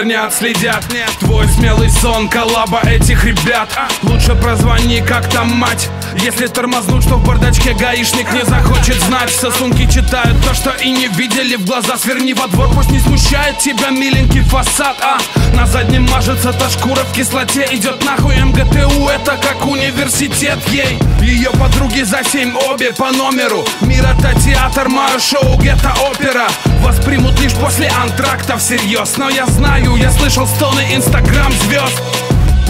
номер не отследят. Твой смелый сон, коллаба этих ребят. Лучше прозвони, как там мать Если тормознуть, что в бардачке гаишник не захочет знать. Сосунки читают то, что и не видели в глаза. Сверни во двор, пусть не смущает тебя миленький фасад А? На заднем мажется та шкура в кислоте. Идет нахуй МГТУ, это как университет ей. Ее подруги за семь обе по номеру. Мир это театр, мое шоу где-то опера. Воспримут лишь после антракта всерьез Но я знаю, я слышал стоны инстаграм звезд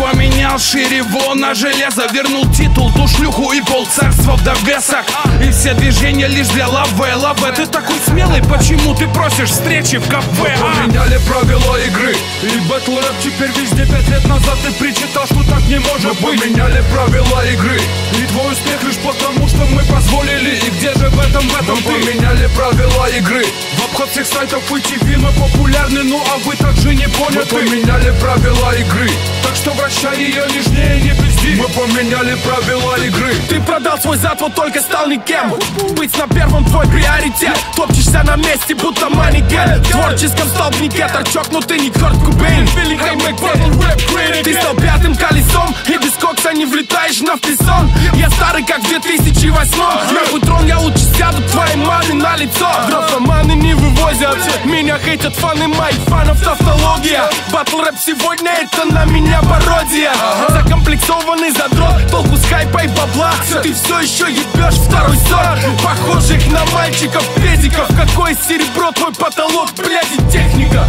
Поменял шире вон на железо Вернул титул, ту шлюху и пол царства в довесок. И все движения лишь для лаве Лаве, ты такой смелый, почему ты просишь встречи в кафе? а? Поменяли правила игры И бэтл рэп теперь везде Пять лет назад. Ты причитал, что так не Мы может быть. поменяли правила игры. И твой успех лишь потому, что мы позволили. И где же этом, в этом Мы поменяли правила игры. В обход всех сайтов и ТВ мы популярны Ну а вы также не Мы поняты. поменяли правила игры. Так что вращай ее нежнее, не пизди. Мы поменяли правила игры. Ты продал свой зад, вот только стал никем. Быть на первом твой приоритет. Топчешься на месте, будто манекен. В творческом столбнике торчок, но ты не Курт Кубейн. Рэп критик Ты стал пятым колесом И без кокса не влетаешь на вписон Я старый, как в 2008 Нахуй трон, я лучше сяду твоей маме на лицо. Графоманы не вывозят. Меня хейтят фаны моих фанов. Тавтология. Батл рэп сегодня это на меня пародия. Закомплексованный задрот Толку с хайпа и бабла. Ты все еще ебешь второй сон Похожих на мальчиков педиков Какое серебро твой потолок, блядь, и техника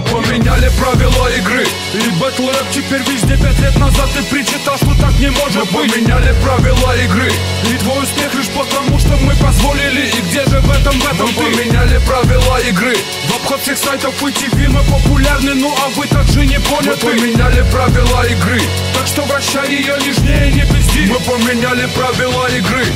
Мы поменяли правила игры. И бэтл рэп теперь везде Пять лет назад. Ты причитал, что так не Мы может быть. поменяли правила игры. И твой успех лишь потому, что мы позволили. И где же в этом, в этом Мы ты? поменяли правила игры. В обход всех сайтов и ТВ мы популярны. Ну а вы также не Мы поняты. поменяли правила игры. Так что вращай ее нежнее, не пизди. Мы поменяли правила игры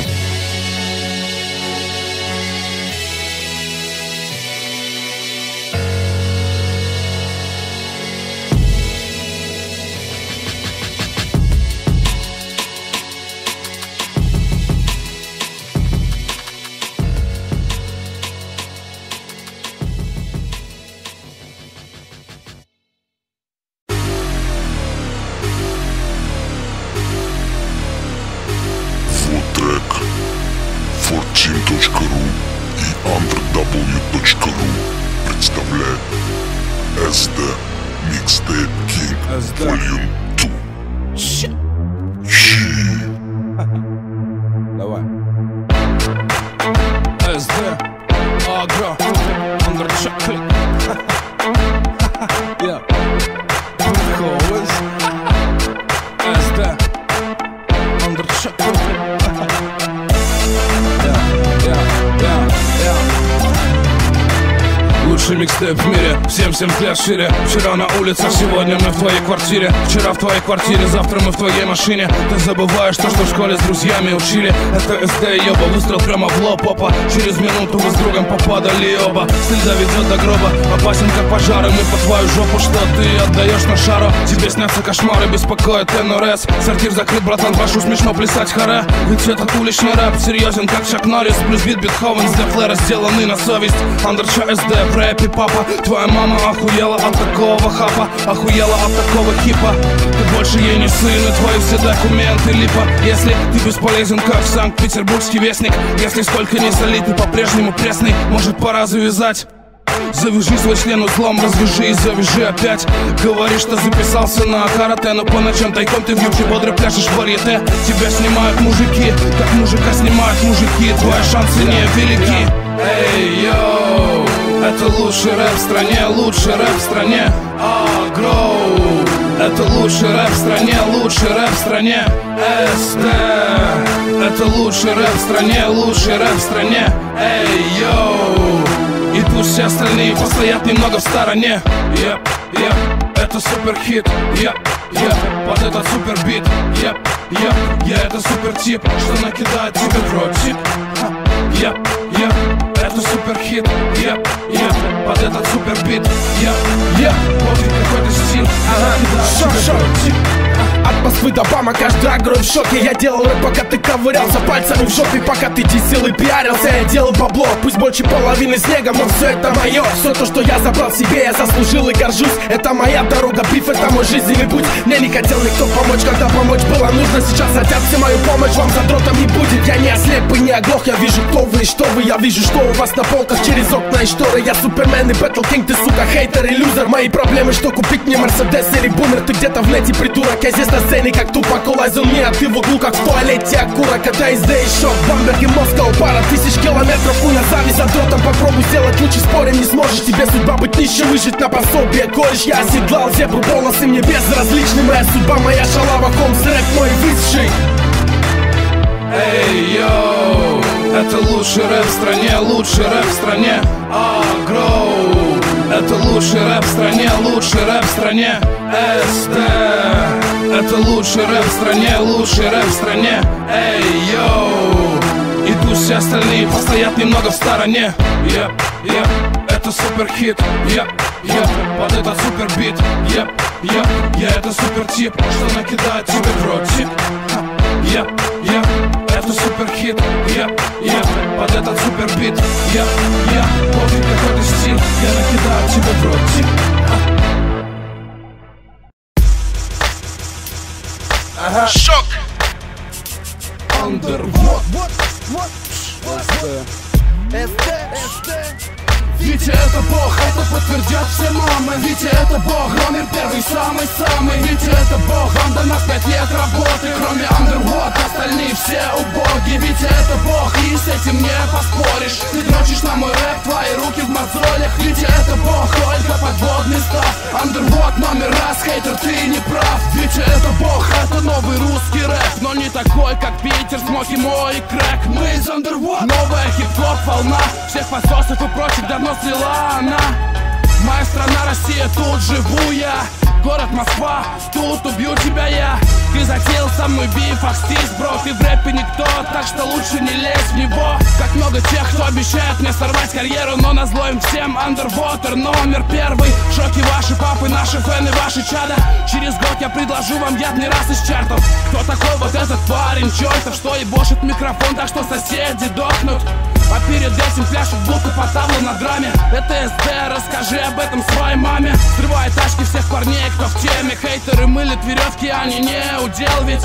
всем лет шире. Вчера на улицах, сегодня мы в твоей квартире. Вчера в твоей квартире, завтра мы в твоей машине. Ты забываешь то, что в школе с друзьями учили. Это СД, ёба, выстрел прямо в лоб, опа. Через минуту вы с другом попадали оба. Стиль доведет до гроба, опасен как пожары Мы по твою жопу, что ты отдаешь на шару Тебе снятся кошмары, беспокоит НРС. Сортир закрыт, братан, прошу смешно плясать харе. Ведь этот уличный рэп серьезен, как Чак Норрис. Плюс бит Бетховен, для флэра сделаны на совесть. Андерча СД, в рэпе папа. Твоя мама охуела от такого хапа Охуела от такого хипа. Ты больше ей не сын, и твои все документы липа. Если ты бесполезен, как Санкт-Петербургский вестник Если сколько не солить, ты по-прежнему пресный. Может пора завязать? Завяжи свой член узлом, развяжи и завяжи опять. Говоришь, что записался на карате Но по ночам тайком ты в юбке бодро пляшешь в варьете Тебя снимают мужики, как мужика снимают мужики. Твои шансы невелики Эй, йоу Это лучший рэп в стране, лучший рэп в стране. Агроу Это лучший рэп в стране, лучший рэп в стране. СТ Это лучший рэп в стране, лучший рэп в стране. Эй, йоу и пусть все остальные постоят немного в стороне. Yep, yep, это супер хит Yep, я Под этот супер бит, я, я Я это супер тип, что накидает тебе в ротик Я, Eto super hit, jep, jep Pa të super beat, jep, jep Po vi me kojtë stil, aha, Shok, shok, shumë От Москвы до Бама каждый агро в шоке. Я делал рэп, пока ты ковырялся пальцами в жопе Пока ты десил и пиарился. Я делал бабло, пусть больше половины снега Но все это мое, все то, что я забрал себе Я заслужил и горжусь, это моя дорога Биф, это мой жизненный путь. Мне не хотел никто помочь, когда помочь было нужно. Сейчас хотят все мою помощь, вам задротом не будет. Я не ослеп и не оглох, я вижу кто вы и что вы. Я вижу, что у вас на полках через окна и шторы. Я супермен и бэтл кинг, ты сука хейтер и лузер. Мои проблемы, что купить мне мерседес или бумер? Ты где-то в нете придурок, я здесь на сцене как тупак Улазил мне, а ты в углу как в туалете Акура, из и шок. Бамберг и Москва, пара тысяч километров Хуй на зависть за дротом, попробуй сделать лучше Спорим, не сможешь, тебе судьба быть нищим Выжить на пособие, кореш, я оседлал зебру Волосы мне безразличны, моя судьба, моя шалава Комс, рэп мой высший? Эй, йоу, это лучший рэп в стране, лучший рэп в стране. Агроу, это лучший рэп в стране, лучший рэп в стране. СД, это лучший рэп в стране, лучший рэп в стране. Эй, йоу, и пусть все остальные постоят немного в стороне. Еп, еп, это супер хит, еп, еп, под этот супер бит Еп, еп, я это супер тип, что накидает тебе в ротик Ха, Еп, еп, это супер хит, еп, еп, под этот супер бит Еп, еп, пофиг какой то стиль, я накидаю тебе в ротик Шок! Underwood Витя это бог, это подтвердят все мамы. Витя это бог, номер первый, самый-самый Витя это бог, вам дано пять лет работы. Кроме Underwood, остальные все убоги. Витя это бог, и с этим не поспоришь. Ты дрочишь на мой рэп, твои руки в мозолях. Витя это бог, только подводный став. Underwood номер раз, хейтер, ты не прав. Витя это бог, это новый русский рэп. Но не такой, как Питер, Смоки мой крэк. Мы из Underwood, новая хип-хоп волна. Всех пососов и прочих давно слила она. Моя страна Россия, тут живу я Город Москва, тут убью тебя я. Ты затеял со мной биф, здесь, бро Ты в рэпе никто, так что лучше не лезь в него. Как много тех, кто обещает мне сорвать карьеру Но назло им всем Underwater. Номер первый. Шоки ваши папы, наши фэны, ваши чада. Через год я предложу вам яд не раз из чартов. Кто такой вот этот парень, чертов? Что ебошит микрофон, так что соседи дохнут. А перед этим пляшут будто по таблу на драме. Это СД, расскажи об этом своей маме. Срывай тачки всех парней, кто в теме. Хейтеры мылят веревки, они не удел ведь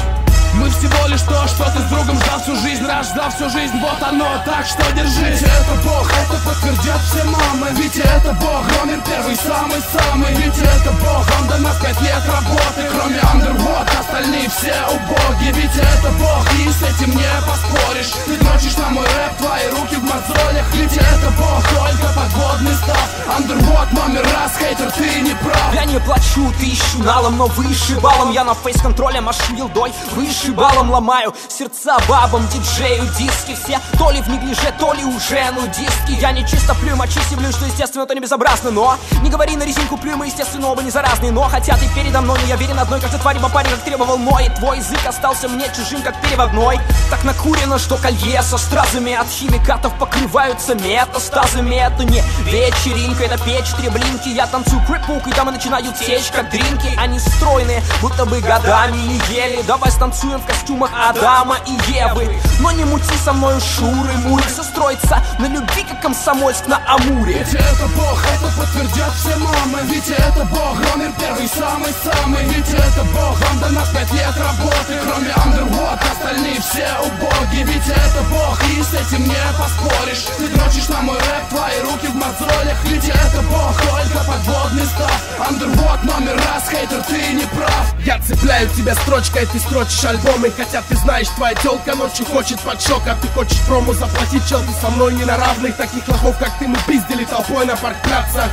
мы всего лишь то, что ты с другом ждал всю жизнь Раз ждал всю жизнь, вот оно, так что держись. Ведь это Бог, это подтвердят все мамы Ведь это Бог, номер первый, самый-самый. Ведь это Бог, он до нас пять лет работы. Кроме Underwood, остальные все убоги. Ведь это Бог, и с этим не поспоришь. Ты дрочишь на мой рэп, твои руки в мозолях. Ведь это Бог, только подводный став Underwood номер раз, хейтер, ты не прав. Я не плачу тысячу налом, но выше. Балом Я на фейс-контроле машу елдой Выше балом ломаю сердца бабам Диджею диски все. То ли в неглиже, то ли уже, ну диски. Я не чисто плюю, мочи сивлю, что естественно, то не безобразно Но не говори на резинку плюю, мы естественно оба не заразные Но хотя ты передо мной, но я верен одной Каждой твари по паре, как требовал мой. И твой язык остался мне чужим, как переводной. Так накурено, что колье со стразами От химикатов покрываются метастазами. Это не вечеринка, это печь, треблинки. Я танцую крип и дамы начинают течь, как дринки. Они стройные, будто бы годами не ели. Давай станцуем в костюмах Адама и Евы. Но не мути со мною шуры, муры Состроиться на любви, как комсомольск на Амуре. Ведь это Бог, это подтвердят все мамы. Ведь это Бог, номер первый, самый-самый Ведь это Бог, вам до нас пять лет работы. Кроме Underwood, остальные все убоги. Ведь это Бог, и с этим не поспоришь. Ты дрочишь на мой рэп, твои руки в мозолях. Ведь это Бог, только подводный став. Underwood номер раз, хейтер, ты не прав. Я цепляю тебя строчкой, ты строчишь альбомы Хотя ты знаешь, твоя телка ночью хочет под шок А ты хочешь прому заплатить, чел, ты со мной не на равных Таких лохов, как ты, мы пиздили толпой на паркплацах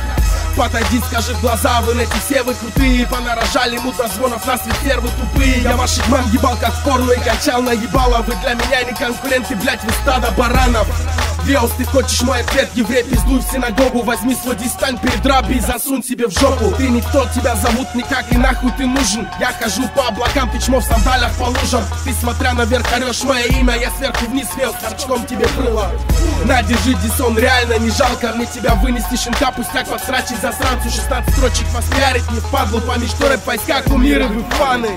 Подойди, скажи в глаза, вы эти все вы крутые Понарожали мудрозвонов, нас ведь первые тупые. Я ваших мам ебал как в порно и качал на ебало Вы для меня не конкуренты, блять, вы стадо баранов Веус, ты хочешь мой ответ, еврей, пиздуй в синагогу. Возьми свой дистань перед раби и засунь себе в жопу. Ты никто, тебя зовут никак и нахуй ты нужен. Я хожу по облакам, ты чмо в сандалях по лужам. Ты смотря наверх орешь мое имя, я сверху вниз вел торчком тебе крыло. На, держи дисон, реально не жалко. Мне тебя вынести Щенка пустяк подсрачить засранцу 16 строчек поспиарить не впадлу Помнишь, что рэп войска, кумиры, вы фаны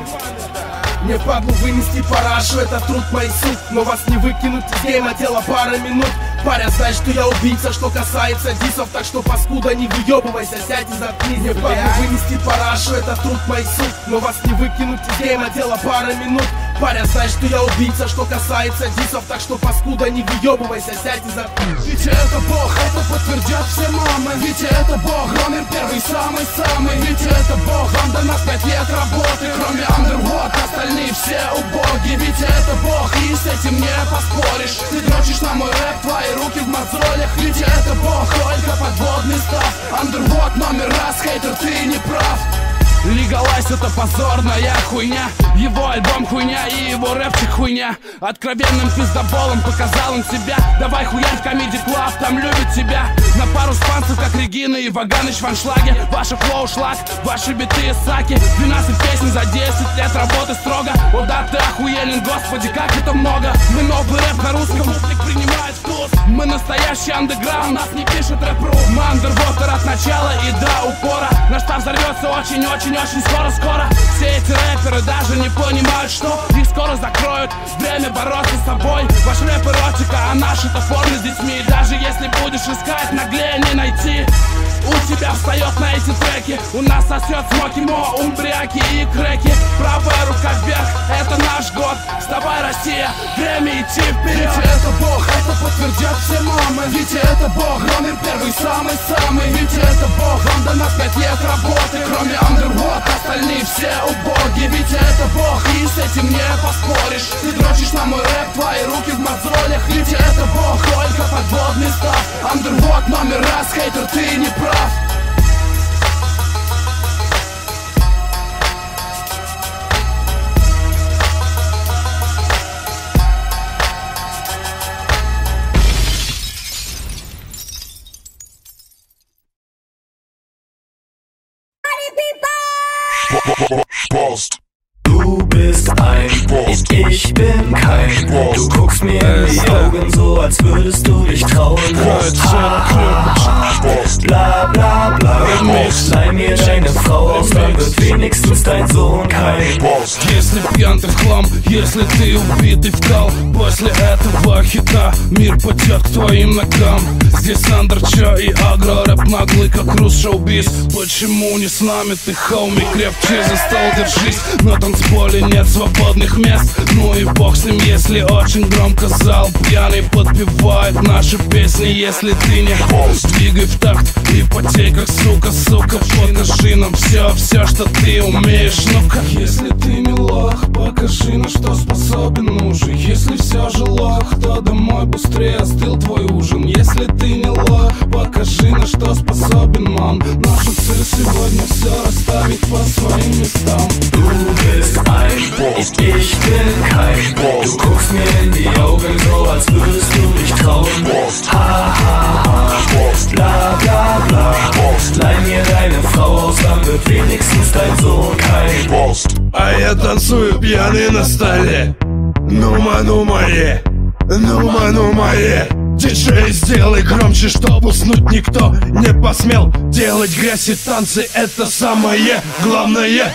мне падлу вынести парашу, это труд мой суд Но вас не выкинуть из гейма, дело пара минут. Паря, знаешь, что я убийца, что касается дисов Так что, паскуда, не выебывайся, сядь и заткнись. Мне падлу вынести парашу, это труд мой суд Но вас не выкинуть из гейма, дело пара минут Паря, знаешь, что я убийца, что касается дисов Так что, паскуда, не выебывайся, сядь и заткнись Ведь это бог, это подтвердят все мамы. Ведь это бог, номер первый, самый-самый. Ведь это бог, вам дано пять лет работы Кроме Underworld, остальные все убоги. Ведь это бог, и с этим не поспоришь. Ты дрочишь на мой рэп, твои руки в мозолях Ведь это бог, только подводный став. Underworld номер раз, хейтер, ты не прав Легалайз это позорная хуйня. Его альбом хуйня и его рэпчик хуйня. Откровенным пиздоболом показал он себя. Давай хуярь в Comedy Club, там любят тебя. На пару спанцев, как Регина и Ваганыч в аншлаге. Ваша флоу шлак, ваши биты саки. 12 песен за 10 лет работы строго. О да, ты охуенен, господи, как это много. Мы новый рэп на русском, публик принимает вкус Мы настоящий андеграунд, нас не пишет рэп.ру. Мы андервотер от начала и до упора. Наш штаб взорвется очень-очень очень скоро-скоро Все эти рэперы даже не понимают, что их скоро закроют. Время бороться с собой. Ваш рэп эротика, а наш это порно с детьми. Даже если будешь искать, наглее не найти у тебя встает на эти треки. У нас сосет смоки, мо, умбряки и креки. Правая рука вверх, это наш год. Вставай, Россия, время идти вперед Ведь это бог, это подтвердят все мамы. Ведь это бог, номер первый, самый-самый. Ведь это бог, вам дано пять лет работы. Кроме Underworld, остальные все убоги. Ведь это бог, и с этим не поспоришь. Ты дрочишь на мой рэп, твои руки в мозолях. Ведь это бог, только подводный став Underworld номер раз, хейтер, ты не прав Post. Du bist ein ich bin kein Du guckst mir in die Augen so, als würdest du dich trauen. Bla bla bla. Leih mir deine Frau aus, dann wird wenigstens dein Sohn kein Post. Если пьян ты в хлам, если ты убитый в кал После этого хита мир потек к твоим ногам. Здесь Андерча и агро, рэп наглый, как рус шоу-биз. Почему не с нами ты, хоуми, крепче за стол держись? На танцполе нет свободных мест Ну и бог если очень громко зал Пьяный подпевает наши песни, если ты не Двигай в такт и потей, как сука, сука Покажи нам все, все, что ты умеешь. Ну-ка, если ты не покажи, на что способен мужик. Если все же лох, то домой быстрее остыл твой ужин. Если ты не лох, покажи, на что способен ман Наша цель сегодня все расставить по своим местам. Du bist ein Post, ich bin kein Du guckst mir in die Augen so, als würdest du dich trauen Ha ha ha Bla bla bla Leih mir deine Frau aus, wird wenigstens dein Sohn kein Post. А я танцую пьяный на столе Нума, нума, е Нума, нума, е Диджей, сделай громче, чтоб уснуть никто не посмел Делать грязь и танцы, это самое главное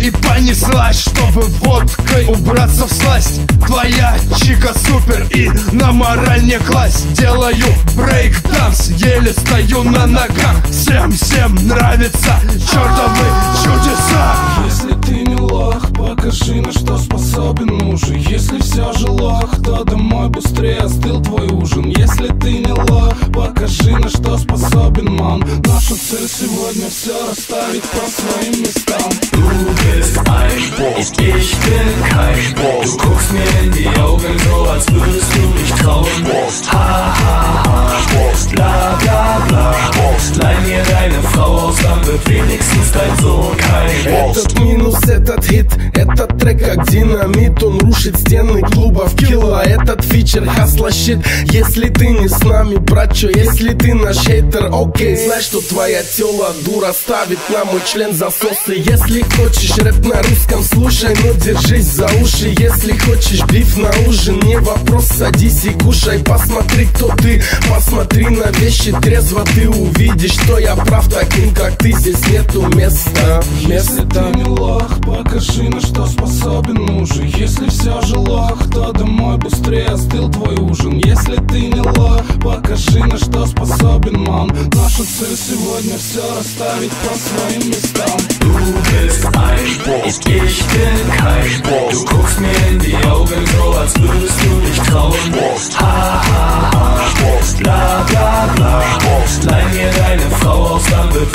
и понеслась, чтобы водкой убраться в сласть. Твоя чика супер и на мораль не класть. Делаю брейк-данс, еле стою на ногах. Всем, всем нравится чертовы чудеса. Если ты не лох, покажи, на что способен мужик Если все же лох, то домой быстрее остыл твой ужин. Если ты не лох, покажи, на что способен ман Наша цель сегодня все расставить по своим местам Как динамит, он рушит стены клубов Килла. Этот фичер хасла щит. Если ты не с нами, брат, чё Если ты наш хейтер, окей. Знай, что твоя тела дура ставит на мой член засосы. Если хочешь рэп на русском, слушай, но держись за уши. Если хочешь биф на ужин, не вопрос, садись и кушай. Посмотри, кто ты, посмотри на вещи. Трезво Ты увидишь, что я прав таким, как ты. Здесь нету места, Если места. ты не лох, покажи на что способен мужик Если все же лох, то домой быстрее остыл твой ужин Если ты не лох, покажи на что способен ман Наша цель сегодня все расставить по своим местам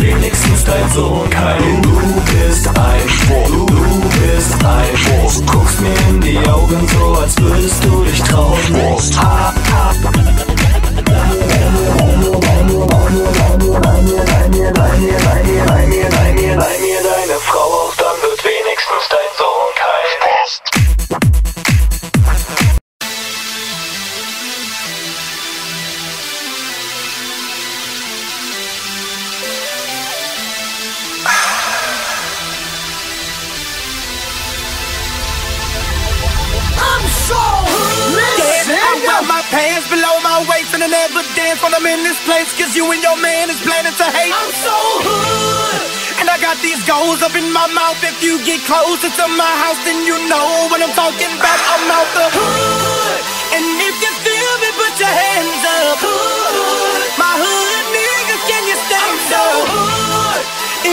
wenigstens dein Sohn kein Du bist ein du, du bist ein Du guckst mir in die Augen so, als würdest du dich trauen Leih mir deine Frau aus, dann wird wenigstens dein Sohn when I'm in this place Cause you and your man is planning to hate I'm so hood And I got these goals up in my mouth If you get closer to my house then you know what I'm talking about I'm out the hood And if you feel me put your hands up hood My hood niggas can you stand up hood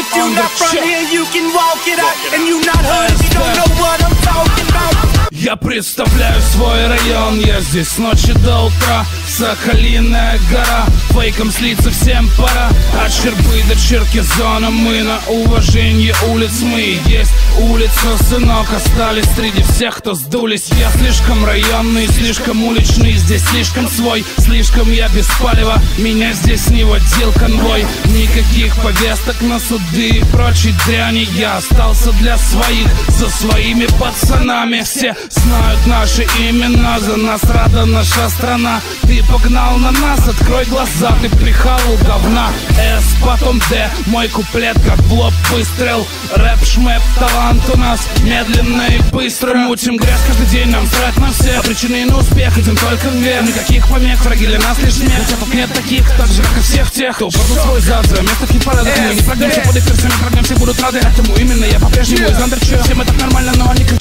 If you not from here you can walk it out And you not hood if you don't know what I'm talking about Я представляю свой район, я здесь с ночи до утра Сахалинная гора, фейком слиться всем пора. От Щербы до Черкизона мы на уважение улиц. Мы есть улица, сынок, остались среди всех, кто сдулись. Я слишком районный, слишком уличный, здесь слишком свой Слишком я без палева, меня здесь не водил конвой Никаких повесток на суды и прочей дряни. Я остался для своих, за своими пацанами. Все знают наши имена, за нас рада наша страна. Ты погнал на нас, открой глаза, ты прихавал говна. С, потом Д, мой куплет как в лоб выстрел. Рэп, шмэп, талант у нас медленно и быстро. Мутим грязь каждый день, нам срать на все Причины на успех, идем только вверх Никаких помех, враги для нас лишь смех Хотя тут нет таких, так же как и всех тех Кто продал свой зад. За место в хит-парадах Мы не прогнемся под их перцами, прогнемся, будут рады. Этому именно я по-прежнему из Всем это нормально,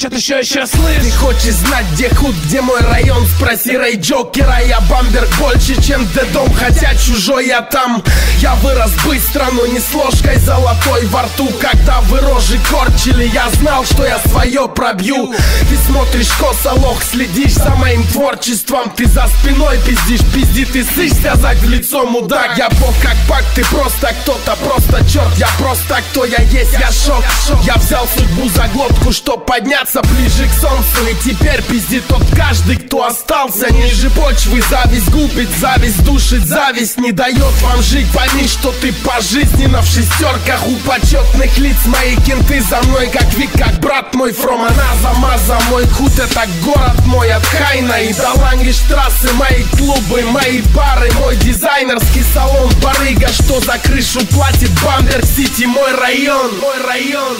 кричат еще, еще, слышь Ты хочешь знать, где худ, где мой район? Спроси Рэй Джокера, я бамбер больше, чем дедом Хотя чужой я там. Я вырос быстро, но не с ложкой золотой во рту. Когда вы рожи корчили, я знал, что я свое пробью. Ты смотришь косо, лох, следишь за моим творчеством. Ты за спиной пиздишь, пизди, ты сышь сказать в лицо, мудак. Я бог как пак, ты просто кто-то, просто черт. Я просто кто я есть, я шок. Я взял судьбу за глотку, чтоб подняться ближе к солнцу. И теперь пиздит тот каждый, кто остался ниже почвы. Зависть губит, зависть душит, зависть не дает вам жить. Пойми, что ты пожизненно в шестерках у почетных лиц. Мои кенты за мной, как Вик, как брат мой. From Аназа, Маза, мой худ это город мой От Хайна и до Лангештрассы. Мои клубы, мои бары, мой дизайнерский салон. Барыга, что за крышу платит Бамбер Сити Мой район, мой район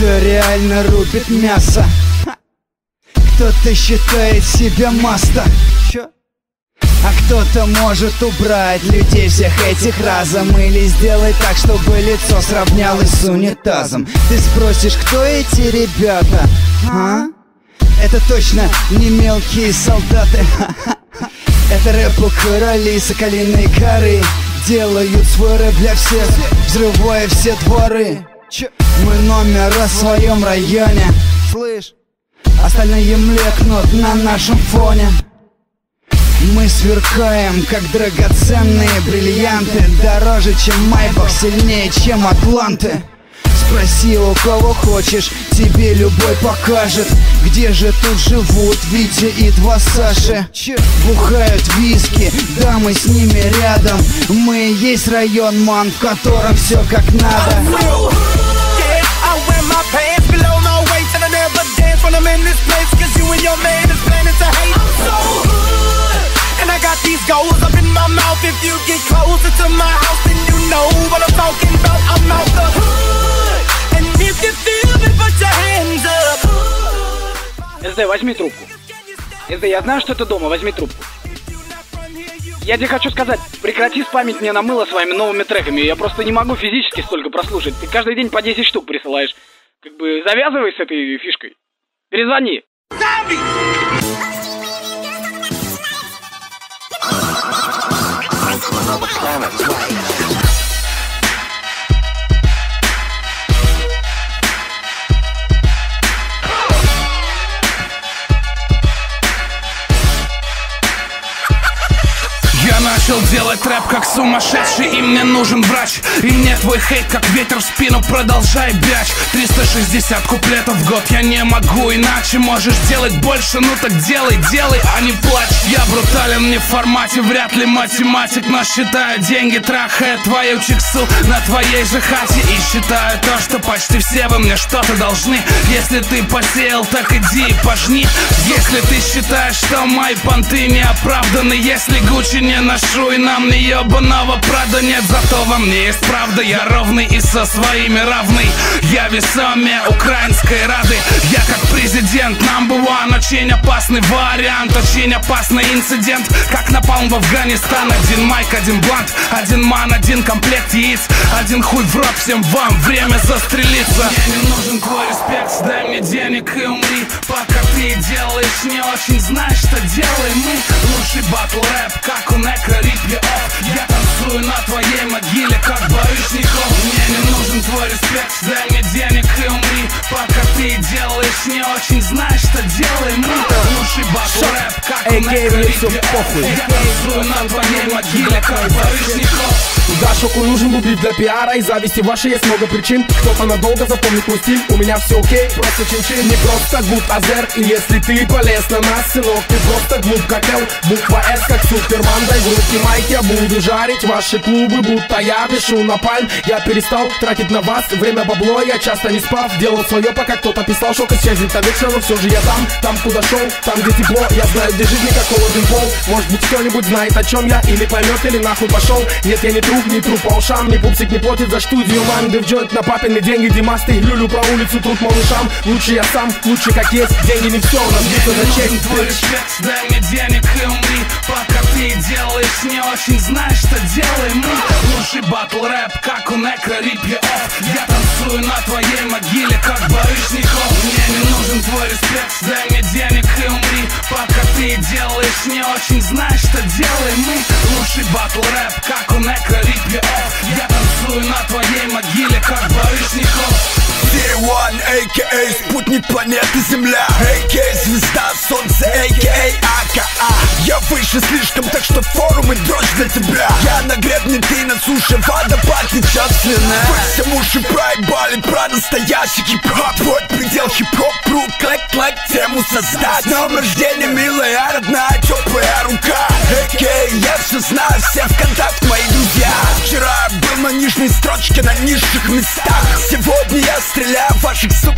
Кто-то реально рубит мясо. Кто-то считает себя маста? А кто-то может убрать людей всех этих разом Или сделать так, чтобы лицо сравнялось с унитазом Ты спросишь, кто эти ребята? А? Это точно не мелкие солдаты. Это рэп короли Соколиной горы Делают свой рэп для всех Взрывая все дворы Чё? Мы номер в своем районе. Слышь? Остальные млекнут на нашем фоне. Мы сверкаем, как драгоценные бриллианты. Дороже, чем Майбах, сильнее, чем Атланты. Спроси у кого хочешь, тебе любой покажет. Где же тут живут Витя и два Саши? Бухают виски, дамы с ними рядом. Мы есть район, ман, в котором все как надо when I'm in this place, cause you and your man is planning to hate. I'm so hood. And I got these goals up in my mouth. If you get closer to my house, then you know what I'm talking about. I'm out the hood. And if you feel me, put your hands up. СД, возьми трубку. СД, я знаю, что ты дома, возьми трубку. Я тебе хочу сказать, прекрати спамить мне на мыло своими новыми треками. Я просто не могу физически столько прослушать. Ты каждый день по 10 штук присылаешь. Как бы завязывай с этой фишкой. Перезвони. Я начал делать рэп как сумасшедший И мне нужен врач. И мне твой хейт как ветер в спину Продолжай бяч 360 куплетов в год Я не могу иначе. Можешь делать больше, ну так делай, делай, а не плачь. Я брутален не в формате Вряд ли математик Но считаю деньги, трахая твою чиксу На твоей же хате. И считаю то, что почти все вы мне что-то должны. Если ты посеял, так иди и пожни. Если ты считаешь, что мои понты не оправданы Если Гуччи не ношу и нам не ебаного Прада нет Зато во мне есть правда. Я ровный и со своими равный. Я весомее украинской рады. Я как президент number one. Очень опасный вариант Очень опасный инцидент. Как напалм в Афганистан. Один майк, один блант Один ман, один комплект яиц. Один хуй в рот всем вам. Время застрелиться. Мне не нужен твой респект. Дай мне денег и умри. Пока ты делаешь не очень знаешь, что делаем мы. Лучший батл рэп, как у Некро Rip you off Я танцую на твоей могиле, как Барышников Мне не нужен твой респект Дай мне денег и умри. Пока ты делаешь не очень знаешь, что делаем мы Лучший батл рэп, как у Rip you off Я танцую на твоей могиле, как Барышников Да, Schokk-у нужен был бит для пиара И зависти вашей есть много причин. Кто-то надолго запомнит мой стиль У меня все окей, просто чин-чин Не просто good азер И если ты полез на нас, сынок Ты просто глуп как Л Буква С как Суперман Дай руки майк, я буду жарить Ваши клубы, будто я пишу на пальм. Я перестал тратить на вас время бабло Я часто не спав, делал свое, пока кто-то писал Шок исчезнет навечно, но все же я там Там, куда шел, там, где тепло. Я знаю, где жизнь, как холодный пол Может быть, кто-нибудь знает, о чем я Или поймет, или нахуй пошел Нет, я не труп, не труп по ушам. Ни пупсик не платит за студию Манды в джойнт на папины деньги. Димасты, люлю про улицу, труд малышам. Лучше я сам, лучше как есть. Деньги не все, у нас биться за честь. дай мне денег делаешь не очень знаешь, что делаем мы Лучший батл рэп, как у Некро off Я танцую на твоей могиле, как Барышников Мне не нужен твой респект, дай мне денег и умри. Пока ты делаешь не очень знаешь, что делаем мы Лучший батл рэп, как у Некро off Я танцую на твоей могиле, как Барышников One, a.k.a. спутник планеты Земля А.к.а. звезда солнце, а.к.а. АКА Я выше слишком, так что форумы дрожь для тебя Я на гребне, ты на суше, водопад течет слюна Вы все уши проебали про настоящий хип-хоп Твой предел хип-хоп, рук, клэк-клэк, тему создать С днем рождения, милая, родная, теплая рука А.к.а. я все знаю, все в контакт, мои друзья Вчера я был на нижней строчке, на низших местах Сегодня я стреляю ваших сук,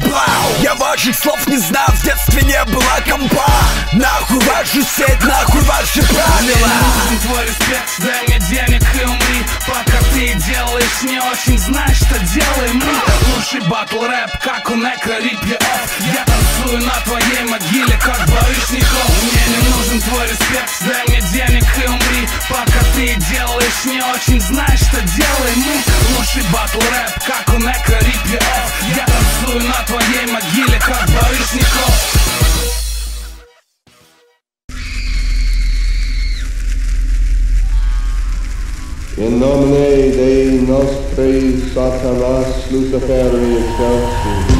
блау Я ваших слов не знаю, в детстве не было компа. Нахуй вашу сеть, нахуй ваши правила. Нужен твой респект, дай мне денег и умри. Пока ты делаешь не очень знаешь, что делаем мы. Лучший батл рэп, как у Некро off Я танцую на твоей могиле, как Барышников Мне не нужен твой респект, дай мне денег и умри. Пока ты делаешь не очень знаешь, что делаем мы. Лучший батл рэп, как у Некро Rip off Я танцую на твоей могиле, как Барышников In nomine Dei nostri Satanas Luciferi excelsi.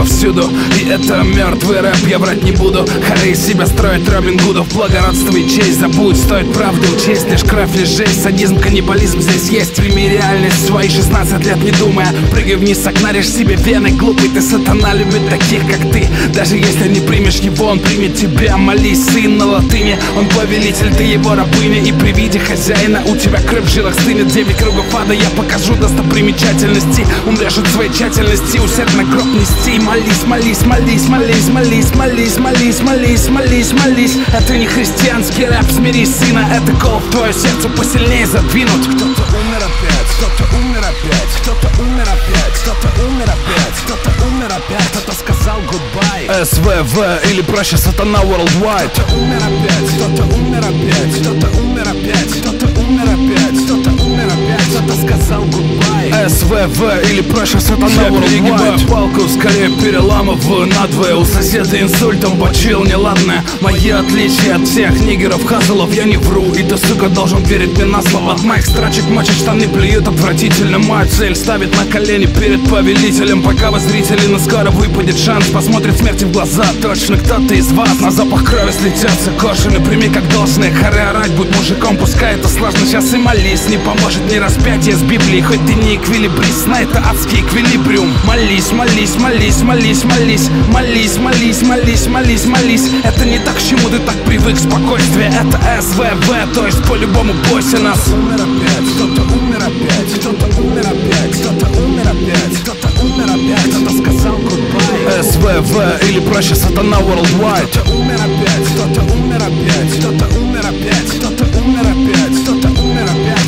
Это повсюду, и это мертвый рэп, я врать не буду. Из себя строят Робин Гудов Благородство и честь забудь, стоит правду учесть Лишь кровь, лишь жесть, садизм, каннибализм здесь есть. Прими реальность, свои 16 лет не думая. Прыгай вниз, окнаришь себе вены. Глупый ты сатана любит таких, как ты. Даже если не примешь его, он примет тебя. Молись, сын на латыни, он повелитель, ты его рабыня. И при виде хозяина у тебя кровь в жилах стынет. Девять кругов ада, я покажу достопримечательности. Умрешь от своей тщательности, усердно гроб нести. Молись, молись, молись, молись, молись, молись, молись, молись, молись, молись Это не христианский рэп, смирись, сына Это кол твое сердце посильнее задвинут Кто-то умер опять, кто-то умер опять, кто-то умер опять, кто-то умер опять, кто-то умер опять, кто-то сказал goodbye. СВВ или проще сатана worldwide Кто-то умер опять, кто-то умер опять, кто-то умер опять, кто-то умер опять, кто-то кто-то сказал goodbye. СВВ или проще сатана Я перегибаю палку, скорее переламываю надвое У соседа инсультом почил неладное. Мои отличия от всех нигеров, хазлов Я не вру, и ты, сука, должен верить мне на слово. От моих строчек мочит штаны плюют отвратительно. Моя цель ставит на колени перед повелителем. Пока вы зрители, но скоро выпадет шанс. Посмотрит смерти в глаза, точно кто-то из вас На запах крови слетятся кошины Прими как должное, хоры орать, будь мужиком Пускай это сложно, сейчас и молись Не поможет ни распятие с Библии Хоть ты не эквилибрист, на это адский эквилибриум. Молись, молись, молись, молись, молись Молись, молись, молись, молись, молись Это не так, к чему ты так привык. Спокойствие, это СВВ То есть по-любому бойся нас. Умер опять, кто-то умер опять, кто-то умер опять, кто-то умер опять, кто-то умер опять, кто-то сказал goodbye. СВВ или проще сатана worldwide. Кто-то умер опять, кто-то умер опять, кто-то умер опять, кто-то умер опять,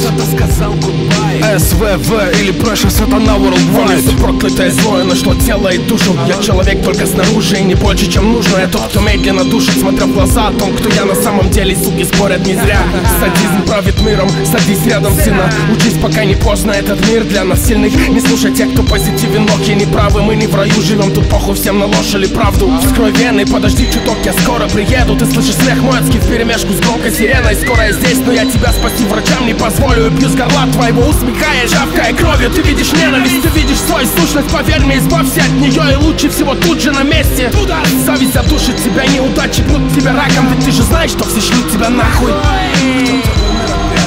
кто-то сказал goodbye. СВВ или проще сатана worldwide. Проклятое злое нашло тело и душу. Я человек только снаружи и не больше, чем нужно. Я тот, кто медленно душит, смотря в глаза о том, кто я на самом деле. Суки спорят не зря. Садизм правит миром, садись рядом, сына. Учись, пока не поздно, этот мир для нас сильных Не слушай тех, кто позитивен, лохи не правы Мы не в раю живем, тут похуй всем наложили правду. Вскрой вены, подожди чуток, я скоро приеду. Ты слышишь смех мой адский вперемешку с громкой сиреной. Скоро я здесь, но я тебя спасти врачам не позволю И пью с горла твоего, усмехаясь, жавкая кровью. Ты видишь ненависть, ты видишь свою сущность Поверь мне, избавься от нее и лучше всего тут же на месте. Туда Зависть задушит тебя, неудачи пнут тебя раком. Ведь ты же знаешь, что все шлют тебя нахуй.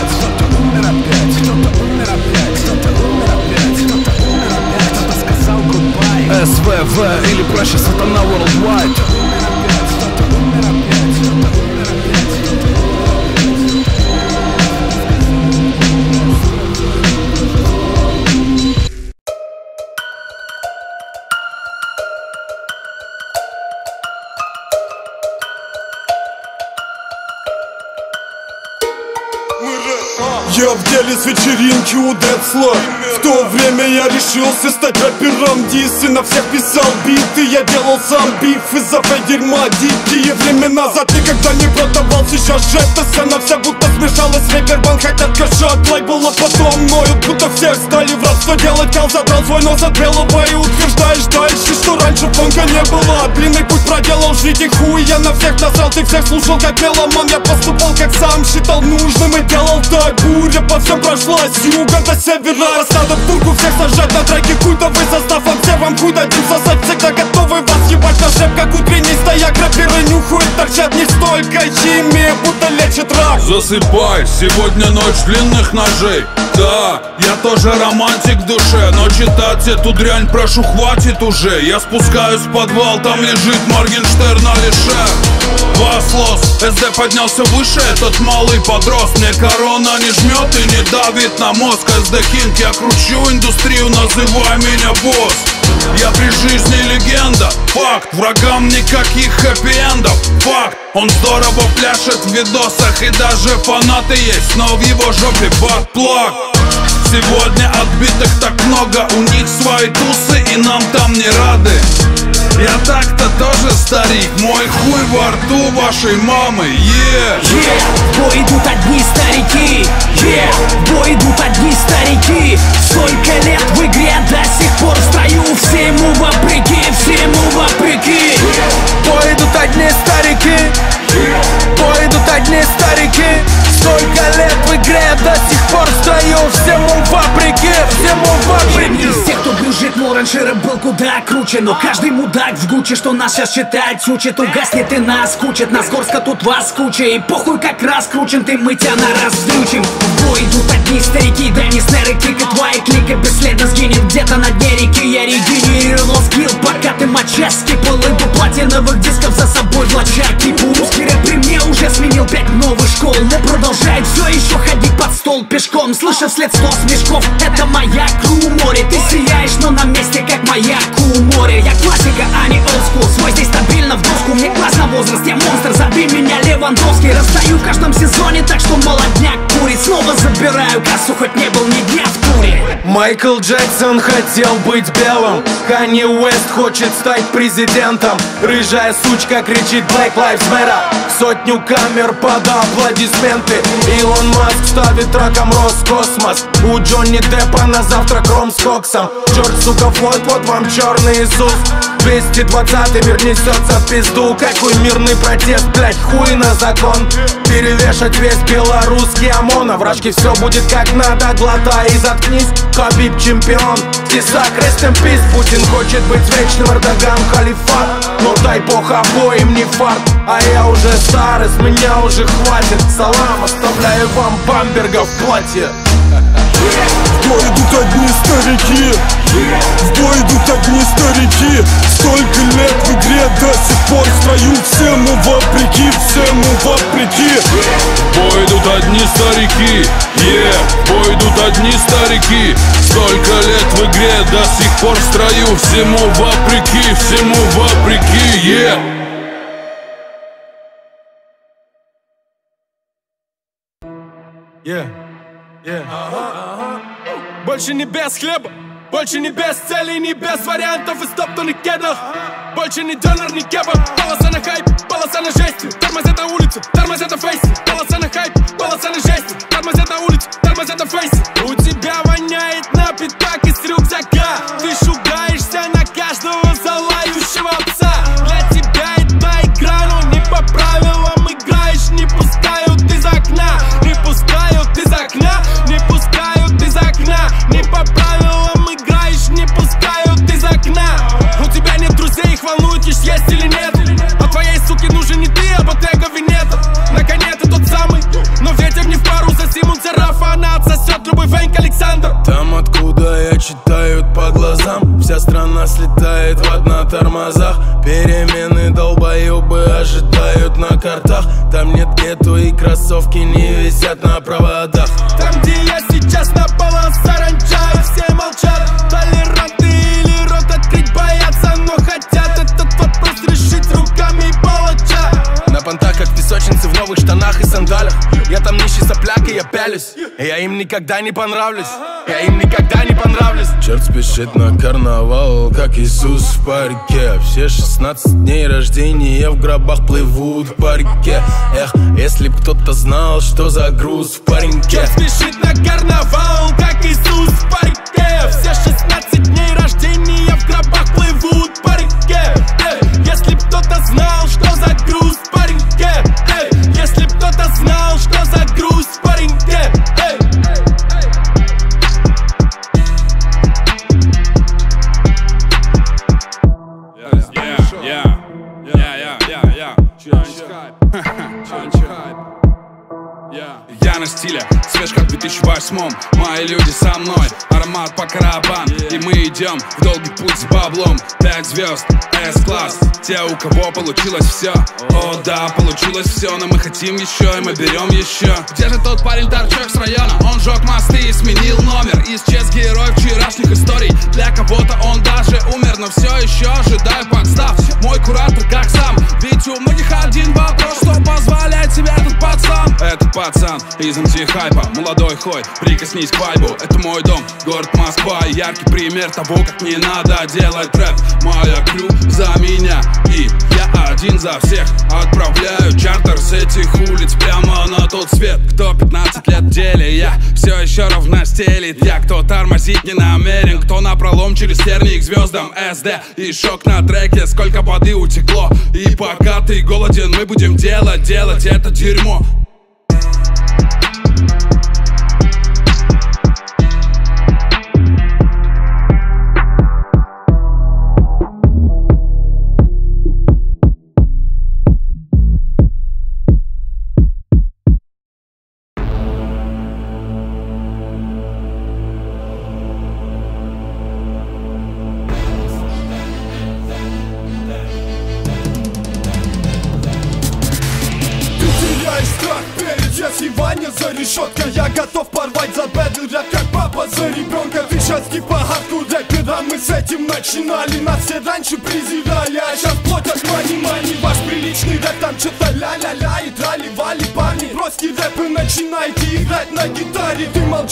Кто-то умер опять, кто-то умер опять, кто-то умер опять, кто-то умер опять, кто-то сказал goodbye. СВВ или проще сатана worldwide. Умер опять, кто-то умер опять, кто-то умер опять, Я в деле с вечеринки у Децла В то время я решился стать рэпером. Дисы на всех писал биты. Я делал сам биф из-за дерьма Дикие времена назад никогда не продавал. Сейчас же эта сцена вся будто смешалась. Рейпербан хотят кашать Лейбл, а потом ноют Будто все стали в рад Что делать? Кал задрал свой нос от белого И утверждаешь дальше, что раньше фонка не было. Длинный путь проделал, и хуй. Я на всех насрал, ты всех слушал как меломан. Я поступал как сам, считал нужным и делал так Буря по всем прошла с юга до севера. Раз надо турку всех сажать на треке Культовый состав, а все вам хуй дадим сосать. Всегда готовы вас ебать на шеп, как утренний стояк. Рэперы нюхают, торчат не столько химия, будто лечит рак. Засыпай, сегодня ночь длинных ножей Да, я тоже романтик в душе Но читать эту дрянь прошу хватит уже. Я спускаюсь в подвал, там лежит Моргенштерн на Вас лос, СД поднялся выше Этот малый подрос. Мне корона не жмет и не давит на мозг. СД Кинг, я кручу индустрию, называй меня босс я при жизни легенда, факт. Врагам никаких хэппи-эндов, факт. Он здорово пляшет в видосах и даже фанаты есть Но в его жопе бакплак Сегодня отбитых так много, у них свои тусы и нам там не рады. Я так-то тоже старик, мой хуй во рту вашей мамы, е Yeah, в бой идут одни старики. Yeah, в бой идут одни старики. Сколько лет Всему вопреки, всему вопреки идут одни старики. Идут одни старики. Сколько лет в игре до сих пор стою. Всему вопреки, всему вопреки тех, кто раньше Раньше рэп был куда круче Но каждый мудак в Гуччи, что нас сейчас считает Учит, угаснет и нас кучит Нас горстка тут вас куча И похуй как раскручен Ты мы тебя на раз вздрючим В идут одни старики Да не снеры кликают твои клика Бесследно сгинет. Где-то на дне реки Я регенерировал скилл. Пока ты мочась скипал Иду платиновых дисков за собой влача Кипу русский рэп при мне уже сменил пять новых школ. Но продолжает все еще ходить под стол пешком. Слыша вслед сто смешков Это моя кру море Ты сияешь, но на месте как маяк у моря Я классика, а не олдскул Свой здесь стабильно в доску. Мне классно возраст, я монстр. Забей меня Левандовский. Расстаю в каждом сезоне Так что молодняк курит. Снова забираю кассу Хоть не был ни дня в туре. Майкл Джексон хотел быть белым. Канни Уэст хочет стать президентом. Рыжая сучка кричит Black Lives Matter Сотню камер под аплодисменты. Илон Маск ставит раком Роскосмос. У Джонни Деппа на завтра кром с коксом. Джордж, сука, Флойд, вот вам черный Иисус. 220 мир несется в пизду. Какой мирный протест, блять, хуй на закон. Перевешать весь белорусский ОМОН А вражки все будет как надо, глотай и заткнись Хабиб чемпион, Тесак, rest in peace. Путин хочет быть вечным, Эрдоган халифат. Но дай бог обоим не фарт. А я уже старый, с меня уже хватит. Салам, оставляю вам бамберга в платье. В бой идут одни старики. В бой идут одни старики. Столько лет в игре до сих пор в строю Всему вопреки, всему вопреки. В бой идут одни старики, е В бой идут одни старики. Столько лет в игре до сих пор в строю Всему вопреки, всему вопреки, е Yeah. Yeah. Больше не без хлеба, больше не без целей, не без вариантов и стоптанных кедов. Больше не донор, не кебаб, полоса на хайп, полоса на жести, тормозят на улице, тормозят на фейсе, полоса на хайп, полоса на жести, тормозят на улице, тормозят на фейсе. У тебя воняет на пятак из рюкзака, ты шугаешься на каждого залающего пса. Для тебя это игра, но не по правилам не по правилам играешь, не пускают из окна. У тебя нет друзей, их волнует лишь есть или нет. А твоей суке нужен не ты, а ботега Венета. Наконец ты тот самый, но ветер не в пару за Симон Сарафа, она отсосет любой Венк Александр. Там, откуда я читают по глазам Вся страна слетает в ад на тормозах Перемены долбоебы ожидают на картах Там нет гетто и кроссовки не висят на проводах Я им никогда не понравлюсь. Я им никогда не понравлюсь. Черт спешит на карнавал, как Иисус в парке. Все 16 дней рождения в гробах плывут по реке Эх, если б кто-то знал, что за груз в пареньке. Черт спешит на карнавал, как по мы идем в долгий путь с баблом. Пять звезд, S-класс Те, у кого получилось все О да, получилось все, но мы хотим еще И мы берем еще Где же тот парень торчок с района? Он жег мосты и сменил номер. Исчез герой вчерашних историй. Для кого-то он даже умер Но все еще ожидаю подстав. Мой куратор как сам. Ведь у многих один вопрос Что позволяет себе этот пацан? Это пацан из МТ Молодой хой, прикоснись к вайбу. Это мой дом, город Москва. Яркий пример того, как не надо делать рэп Моя крю за меня. И я один за всех Отправляю чартер с этих улиц Прямо на тот свет. Кто 15 лет в деле, я все еще ровно стелит Я кто тормозить не намерен. Кто на пролом через терник звездам СД И шок на треке, сколько воды утекло. И пока ты голоден, мы будем делать, делать это дерьмо начинали, нас все раньше презирали А сейчас платят мани-мани Ваш приличный рэп там что-то ля-ля-ля И трали-вали парни. Бросьте рэп и начинайте играть на гитаре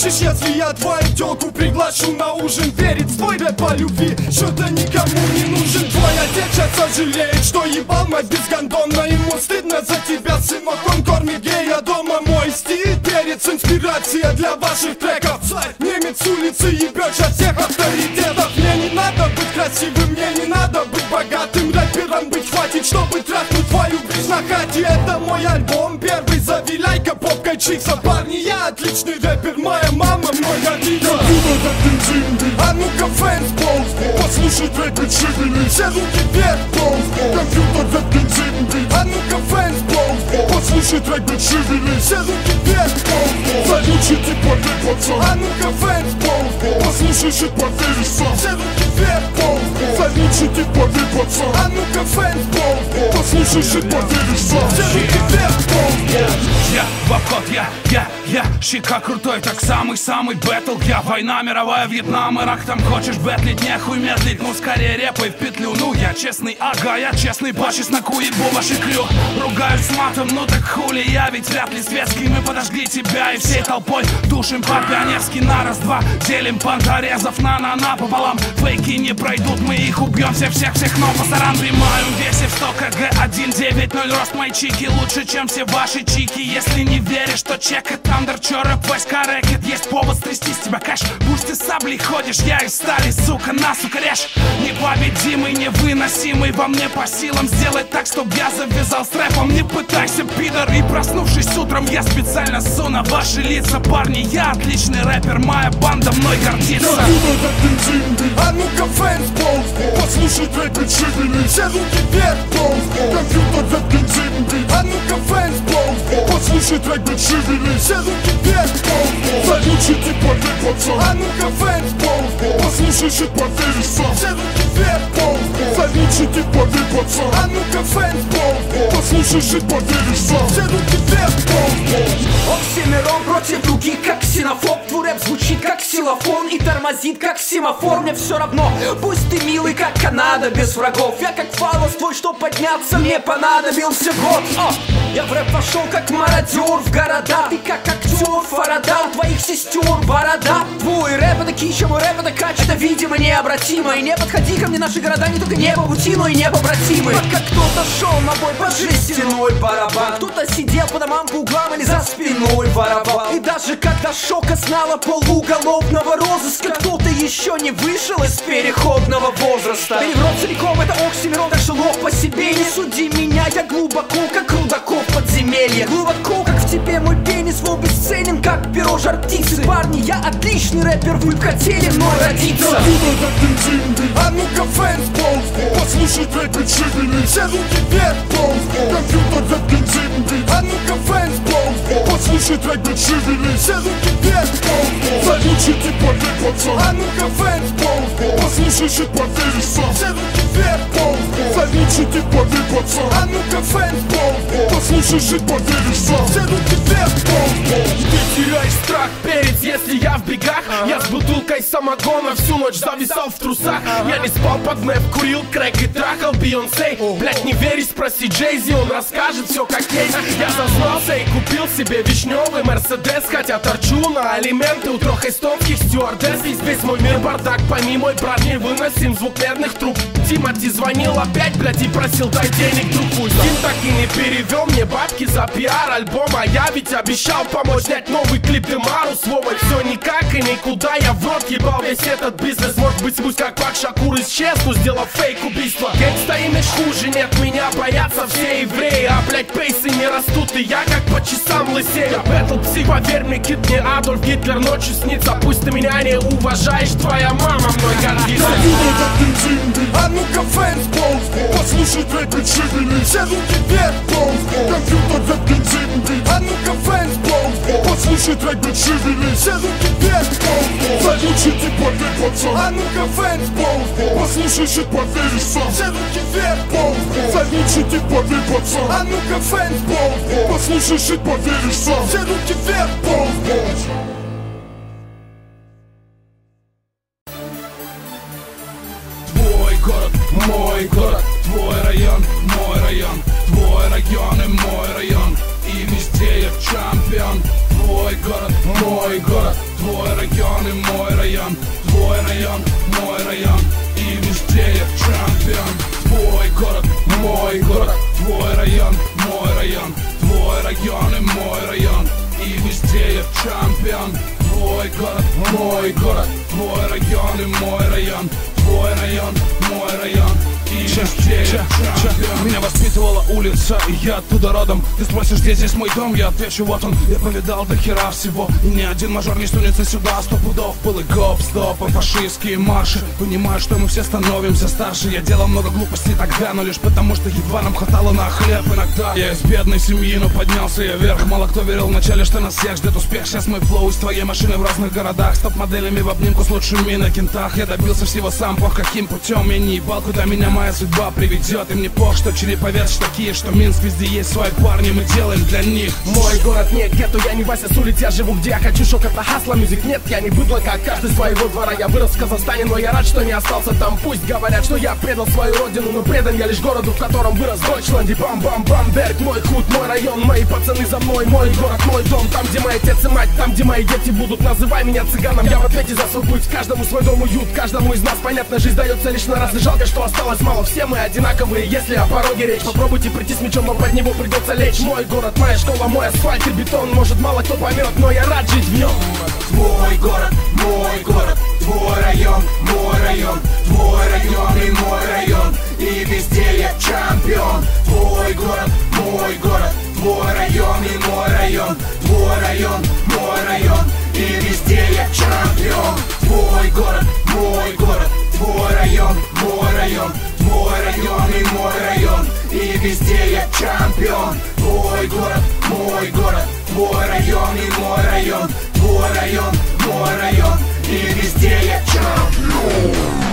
Молчишь, если я твою тёлку приглашу на ужин. Верит твой рэп по любви, что-то никому не нужен. Твой отец сейчас сожалеет, что ебал мать без гондона Ему стыдно за тебя, сынок, он кормит гея дома. Мой стиль, перец, инспирация для ваших треков. Немец с улицы ебёшь от всех авторитетов. Мне не надо быть красивым, мне не надо быть богатым. Рэпером быть хватит, чтобы трахнуть твою брешь на хате Это мой альбом, первый завиляйка попкой чикса Парни, я отличный рэпер, моя мама мой бит А ну-ка, фэнс, полз, Послушай трек и шевелись все руки вверх, полз, Компьютер как бензин бит А ну-ка, фэнс, полз, Послушай трек и шевелись все руки вверх, полз, Заючий типа ты пацан. А ну-ка, фэнс, полз, Послушай shit поверишь все руки вверх, ты пацан. А ну-ка, фэнс, полз, Послушай shit поверишь сам все вверх, полз, Я в обход, я, я, я Щека крутой, так самый-самый бэтл. Я война мировая, Вьетнам, Ирак. Там хочешь бэтлить, нехуй медлить. Ну скорее репай в петлю. Ну я честный, ага, я честный. Баш чесноку ебу ваши клю Ругаюсь с матом, ну так хули Я ведь вряд ли светский. Мы подожгли тебя и всей толпой Душим по-пионерски. На раз-два Делим панторезов на-на-на пополам. Фейки не пройдут, мы их убьем Всех, всех, всех, но пасаран Римаю весе в 100 кг 190 рост мои чики Лучше, чем все ваши чики. Если не веришь, то чекай Тандер, чё рэп, войска, рэкет. Есть повод стрясти с тебя кэш. Пусть ты саблей ходишь, я из стали Сука, на, сука, режь. Непобедимый, невыносимый Во мне по силам сделать так, чтоб я завязал с рэпом. Не пытайся, пидор И проснувшись утром, я специально су на ваши лица. Парни, я отличный рэпер Моя банда мной гордится. Компьютер как бензин а ну-ка, фэнс, Послушай трек и шевелись все руки вверх, полз, Компьютер как бензин а ну-ка, фэнс, полз, Послушай трек и шевелись все руки вверх, Заючий типа ты пацан а ну-ка, фэнс, полз, Послушай shit поверишь сам все руки вверх, Заючий типа ты пацан а ну-ка, фэнс, полз, Послушай shit поверишь сам все руки вверх, полз, Он всемиром против других, как ксенофоб Твой рэп звучит как ксилофон и тормозит, как семафор Мне все равно, пусть ты милый, как Канада, без врагов Я как фалос твой, чтоб подняться, мне понадобился год О, Я в рэп пошел, как мародер в города Ты как актер, фарада, твоих сестер борода Твой рэп это кича, мой рэп это кач Это, видимо, необратимо И не подходи ко мне, наши города не только небо пути, но и небо братимы Пока кто-то шел на бой под жестяной барабан. Кто-то сидел по домам по углам или за спиной воровал. И даже когда шока знала полуголовного розыска Кто-то еще не вышел из переходного возраста. Переворот целиком это оксимирон, так что лох по себе. Не суди меня, я глубоко, как Рудаков подземелье. Глубоко, как в тебе мой пенис, свой бесценен, как перо жар птицы Парни, я отличный рэпер, вы хотели мной родиться. А ну-ка, фэнс, Послушай трек и все руки вверх, полз, Компьютер как бензин бит а ну-ка, фэнс, полз, Послушай трек и шевелись все руки вверх, полз, Заючий типа ты пацан а ну-ка, фэнс, полз, Послушай shit поверишь сам все руки вверх, типа ты пацан. А ну-ка, фэнс, полз, Послушай shit поверишь сам. Все руки вверх, полз, Ты теряешь страх, перец, если я в бегах. Я с бутылкой самогона всю ночь зависал в трусах. Я не спал под мэп, курил крэк и трахал Бейонсе. Блять, не веришь, спроси Джейзи, он расскажет все как есть. Я зазнался и купил себе вишневый Мерседес Хотя торчу на алименты у трех эстонских стюардесс. Весь, весь мой мир бардак, пойми, мой брат не выносим звук медных труб Тимати звонил опять, блять, и просил дай денег, друг пусть Дим так и не перевел мне бабки за пиар альбома. Я ведь обещал помочь снять новый клип Демару с Вовой. Все никак и никуда, я в рот ебал весь этот бизнес. Может быть пусть как 2Pac Шакур исчез, но сделав фейк убийства Гангста имидж хуже, нет меня боятся все евреи. А блять пейсы не растут и я как по часам лысею. Бэтл псих, поверь мне, кит мне Адольф Гитлер ночью снится. Пусть ты меня не уважаешь, твоя мама мной гордится. А ну-ка, fans, полз, Послушай трек и шевелись все руки вверх, полз, Компьютер как бензин а ну-ка, фэнс, полз, Послушай трек, бит, шевелись Все руки вверх, Заключи типа ты, пацан а ну-ка фэнс, Послушай щит, поверишь сам Все руки вверх, Заключи типа ты, пацан а ну-ка фэнс, Послушай щит, поверишь сам Все руки вверх, Твой мой город, твой район, мой район, твой район и мой район. И везде я чемпион. Твой город, мой город, твой район и мой район, твой район, мой район. И везде я чемпион. Твой город, мой город, твой район, мой район, твой район и мой район. И везде я чемпион. Твой город, мой город, твой район и мой район, твой район, мой район. Меня воспитывала улица, и я оттуда родом. Ты спросишь, где здесь мой дом, я отвечу, вот он. Я повидал до хера всего, и ни один мажор не сунется сюда. Сто пудов был и гоп, стоп, и фашистские марши. Понимаю, что мы все становимся старше. Я делал много глупостей тогда, но лишь потому, что едва нам хватало на хлеб иногда. Я из бедной семьи, но поднялся я вверх. Мало кто верил вначале, что нас всех ждет успех. Сейчас мой флоу из твоей машины в разных городах. С топ-моделями в обнимку с лучшими на кентах. Я добился всего сам, пох каким путем. Я не ебал, куда меня моя судьба приведет И мне пох, что череповец такие, что Минск везде есть свои парни Мы делаем для них. Мой город нет гетто, я не Вася с улиц, я живу где я хочу Шок это хасла, мюзик нет, я не быдло, как каждый своего двора. Я вырос в Казахстане, но я рад, что не остался там. Пусть говорят, что я предал свою родину Но предан я лишь городу, в котором вырос в Дойчланде Бам-бам-бамберг, мой худ, мой район Мои пацаны за мной, мой город, мой дом. Там, где мой отец и мать, там, где мои дети будут. Называй меня цыганом, я в ответе за свой путь. Каждому свой дом уют, каждому из нас. Понятно Жизнь дается лишь на раз, и жалко, что осталось мало Все мы одинаковые, если о пороге речь. Попробуйте прийти с мечом, но под него придется лечь. Мой город, моя школа, мой асфальт и бетон. Может мало кто поймет, но я рад жить в нем. Твой город, мой город, твой район, мой район, твой район и мой район, и везде я чемпион. Твой город, мой город, твой район и мой район, твой район, мой район, и везде я чемпион. Твой город, мой город, твой район, мой район, твой район и мой район, и везде я чемпион. Твой город, мой город, твой район и мой район, твой район, мой район, и везде я чемпион.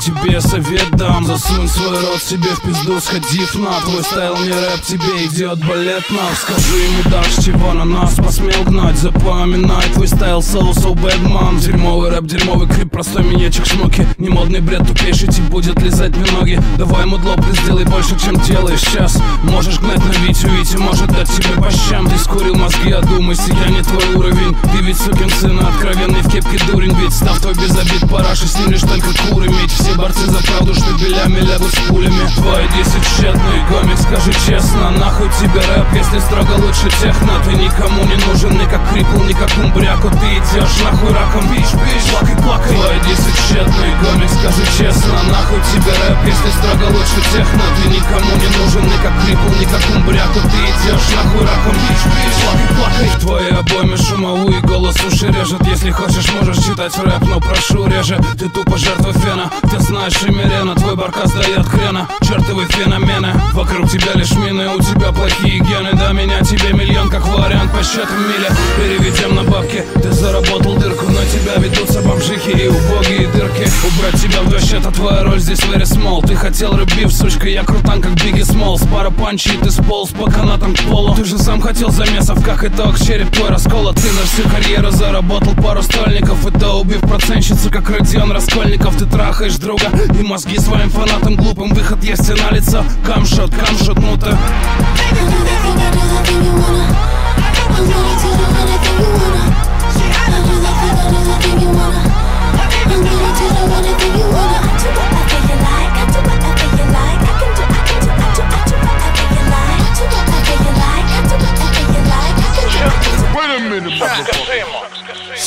тебе совет дам. Засунь свой рот себе в пизду, сходив на Твой стайл не рэп, тебе идет балет на Скажи ему, дашь чего на нас? Посмел гнать Запоминай. Твой стайл, so, so bad man Дерьмовый рэп, дерьмовый клип, простой минетчик шмоки Не модный бред, тупейший тип будет лизать мне ноги. Давай, мудло, сделай больше, чем делаешь сейчас. Можешь гнать на Витю, Витя может дать тебе по щам. Ты скурил мозги, одумайся, я не твой уровень. Ты ведь сукин сын, откровенный в кепке дурень. Ведь став твой без обид, параши с ним лишь только куры Медь все борцы за правду, что белями лягут с пулями. Твои десять тщетный гомик, скажи честно Нахуй тебе рэп, если строго лучше техно Ты никому не нужен, ни как крипл, ни как умбряку Ты идешь нахуй раком, бич, бич, плакай, плакай Твои десять тщетный гомик, скажи честно Нахуй тебе рэп, если строго лучше техно Ты никому не нужен, ни как крипл, ни как умбряку Ты идешь нахуй раком, бич, бич, плакай, плакай В твоей обойме шумовые голос уши режет. Если хочешь, можешь читать рэп, но прошу реже Ты тупо жертва фена, ты знаешь Эмирена Твой баркас дает хрена, чертовы феномены Вокруг тебя лишь мины, у тебя плохие гены. До меня тебе миллион, как вариант по счету мили Переведем на бабки, ты заработал дырку На тебя ведутся бомжихи и убогие дырки. Убрать тебя в два счета, твоя роль здесь very small Ты хотел рыбив, сучка, я крутан, как Бигги Смолс. Пара панчей, ты сполз по канатам к полу. Ты же сам хотел замесов, как итог, череп твой расколот. Ты на всю карьеру заработал пару стольников И то убив процентщицу, как Родион Раскольников. Ты трахаешь друга и мозги своим фанатам глупым. Выход есть и на лицо, камшот, камшот, ну ты.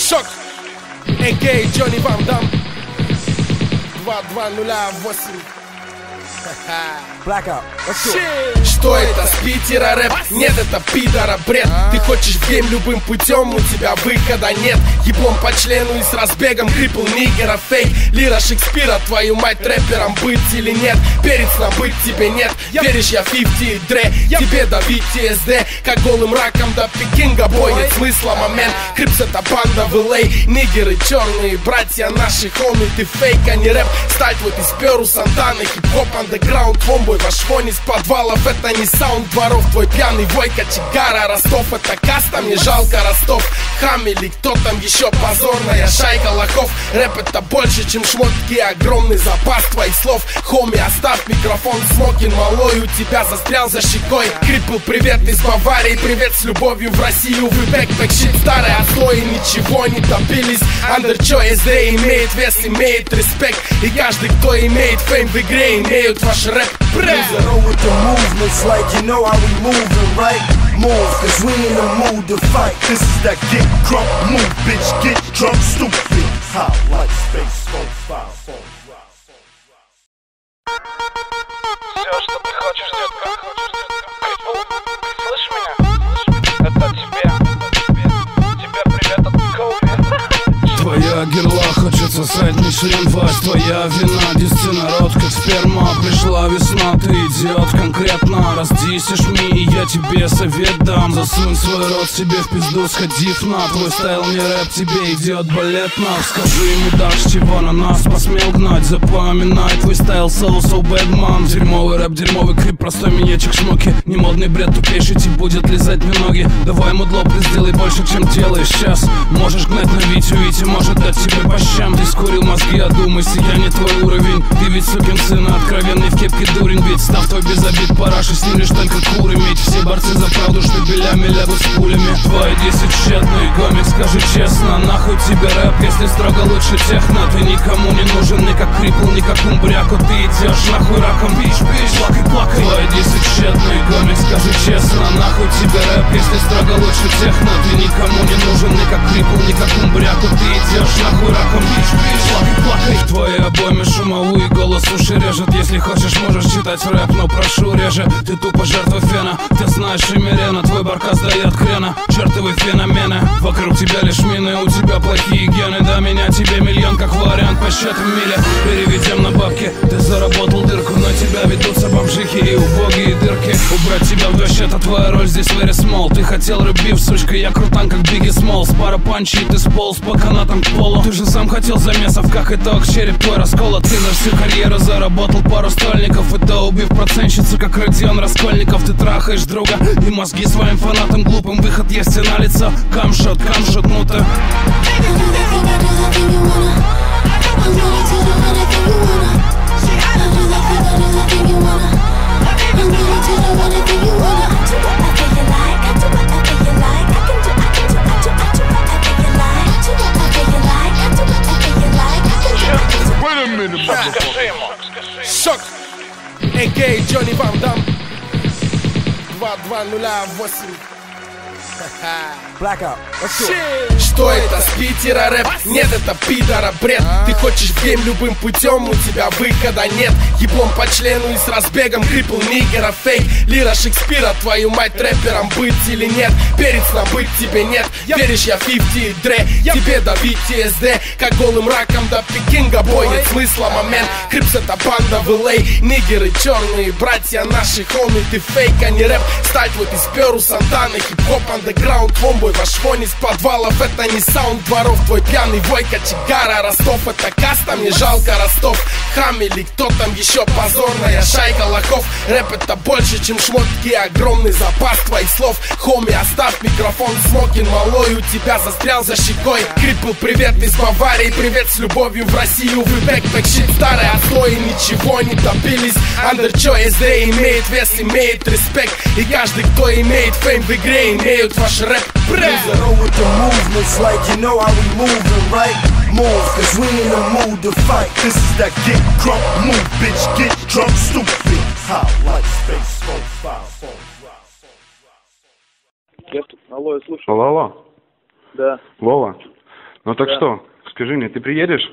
Шок! Джонни Ван Дам 2, 2, nous la. Blackout. Что это? С Питера рэп? Нет, это пидора бред. Ты хочешь в гейм любым путем, у тебя выхода нет. Еблом по члену и с разбегом крипл нигера фейк. Лира Шекспира, твою мать рэпером быть или нет? Перец на быть тебе нет, веришь я 50 и дре Тебе до PTSD, как голым раком до Пекинга Бой нет смысла, момент, Крипс это банда в LA Нигеры черные, братья наши хоми Ты фейк, а не рэп, стать вот из перу Сантаны Хип-хоп, андеграунд, бомбой ваш фон из подвалов Это не саунд дворов, твой пьяный вой Кочегара, Ростов, это каста, мне жалко Ростов. Хам или кто там еще позорная шайка лохов. Рэп это больше, чем шмотки, огромный запас твоих слов. Homie, оставь микрофон, смокин малой У тебя застрял за щекой. Крипл, привет из Баварии, привет с любовью в Россию. Вы backpack shit старый отстой, ничего не добились Андер чё, SD имеет вес, имеет респект. И каждый, кто имеет фейм в игре, имеют ваш рэп Бля! Zero with the movements like you know how we moving, right? Move, cause we in the mood to fight. This is that get drunk move, bitch. Get drunk, stupid. Hot like space, 4, 5, 4. Все, что ты хочешь, детка. Слышь меня? Это тебе. Тебе привет от Коуби. Твоя герла хочет сосать Мишлен Вась Твоя вина, десятинарод, как сперма. Пришла весна, ты идиот конкретно. Раздисишь мне, и я тебе совет дам. Засунь свой рот себе в пизду, сходив на. Твой стайл не рэп, тебе идет балет на. Скажи ему дашь, чего на нас? Посмел гнать Запоминай. Твой стайл, so, so bad man Дерьмовый рэп, дерьмовый крип, простой минетчик шмоки. Не модный бред, тупейший тип будет лизать мне ноги. Давай, мудло, сделай больше, чем делаешь сейчас. Можешь гнать на Витю, Витя может дать тебе по щам Ты скурил мозги, одумайся, я не твой уровень. Ты ведь сукин сын, откровенный в кепке дурень. Ведь став твой без обид, параши с ним лишь только куры Медь все борцы за правду, что белями лягут с пулями. Твои десять тщетный гомик, скажи честно Нахуй тебе рэп, если строго лучше техно Ты никому не нужен, ни как крипл, ни как умбряку Ты идешь нахуй раком, бич, бич, плакай, плакай. Твои десять тщетный гомик, скажи честно Нахуй тебе рэп, если строго лучше техно Ты никому не нужен, ни как крипл, ни как умбряку Ты идешь нахуй раком, бич, бич, плакай, плакай В твоей обойме шумовую голос уши режет. Если хочешь, можешь читать рэп, но прошу реже. Ты тупо жертва фена, ты знаешь Шимерена Твой баркас дает крена, чертовы феномены Вокруг тебя лишь мины, у тебя плохие гены. До меня тебе миллион, как вариант по счетам мили Переведем на бабки, ты заработал дырку На тебя ведутся бомжихи и убогие дырки. Убрать тебя в дождь, это твоя роль здесь very small. Ты хотел рыбив, сучка, я крутан, как Бигги Смолс Пара панчей, ты сполз по канатам к полу. Ты же сам хотел замесов, как итог, череп твой расколот. Ты за всю карьеру заработал пару стольников. И то убив процентщицу, как Родион Раскольников. Ты трахаешь друга и мозги своим фанатам глупым. Выход есть и на лицо, камшот, камшот, ну ты Скажи ему. Шок! Эй, Джонни Ван Дам 2208 Blackout. Что это? С Питера рэп? Нет, это пидора бред. Ты хочешь в гейм любым путем, у тебя выхода нет. Еблом по члену и с разбегом крипл нигера фейк. Лира Шекспира, твою мать рэпером быть или нет? Перец на быть тебе нет. Веришь я 50 и дре? Тебе до PTSD Как голым раком до Пекинга Бой нет смысла момент. Крипс это банда в LA Нигеры черные, братья наши хоми Ты фейк, а не рэп. Стать вот из перу Сантаны Хип-хоп, андеграунд, бомбой Ваш фон из подвалов Это не саунд дворов. Твой пьяный вой, кочегара Ростов это каста, мне жалко Ростов. Хам или кто там еще? Позорная шайка лохов Рэп это больше, чем шмотки. Огромный запас твоих слов. Homie, оставь микрофон. Смокин малой, у тебя застрял за щекой. Крипл, привет из Баварии. Привет с любовью в Россию. Вы backpack shit старый отстой Ничего не добились Андер чё, SD имеет вес, имеет респект. И каждый, кто имеет fame в игре Имеют ваш рэп like you know how we moving, right? Move, cause we in the mood to fight. This is that get drunk move, bitch. Get drunk, stupid. Hot like space, 4, 5, 4. Алло, я слушаю. Алло, алло. Да. Вова. Ну так Да. что, скажи мне, ты приедешь?